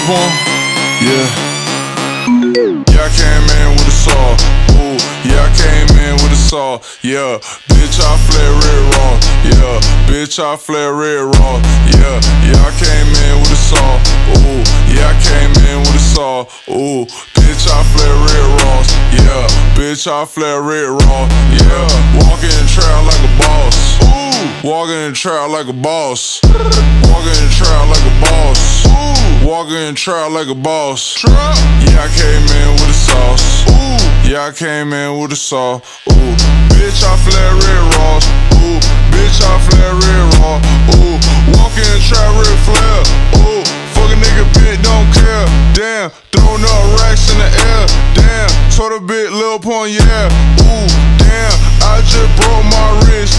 Lil Pump, yeah. Yeah, I came in with a saw. Ooh, yeah, I came in with a saw. Yeah, bitch, I flare red raw. Yeah, bitch, I flare red raw. Yeah, yeah, I came in with a saw. Ooh, yeah, I came in with a saw. Ooh, bitch, I flare red raw. Yeah, bitch, I flare red raw. Yeah, walking in trap like a boss. Ooh, walking in trap like a boss. Walking in trap like a boss. Walking in trap like a boss. Yeah, I came in with a sauce. Yeah, I came in with a sauce. Ooh, bitch, I flare red raws. Ooh, bitch, I flare red raw. Ooh, walking in trap red flare. Ooh, fuck a nigga bitch, don't care. Damn, throwing up racks in the air. Damn, told a bit, Lil Pump, yeah. Ooh, damn, I just broke my wrist.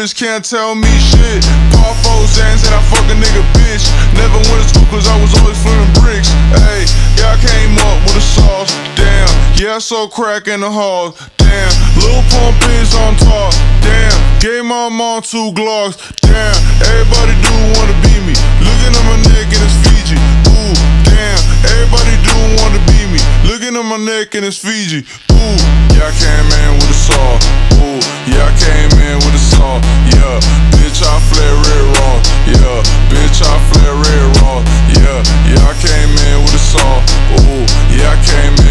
Wrist, can't tell me shit. Paul four Xans and I fuck a nigga bitch. Never went to school cause I was always flipping bricks. Hey, yeah, I came up with a sauce. Damn, yeah, I saw crack in the hall. Damn, Lil Pump is on top. Damn, gave my mom two Glocks. Damn, everybody do wanna be me. Looking at my neck and it's Fiji. Ooh, damn, everybody do wanna be me. Looking at my neck and it's Fiji. Ooh, yeah, I came in with a saw. came in with a song. Ooh, yeah, I came in.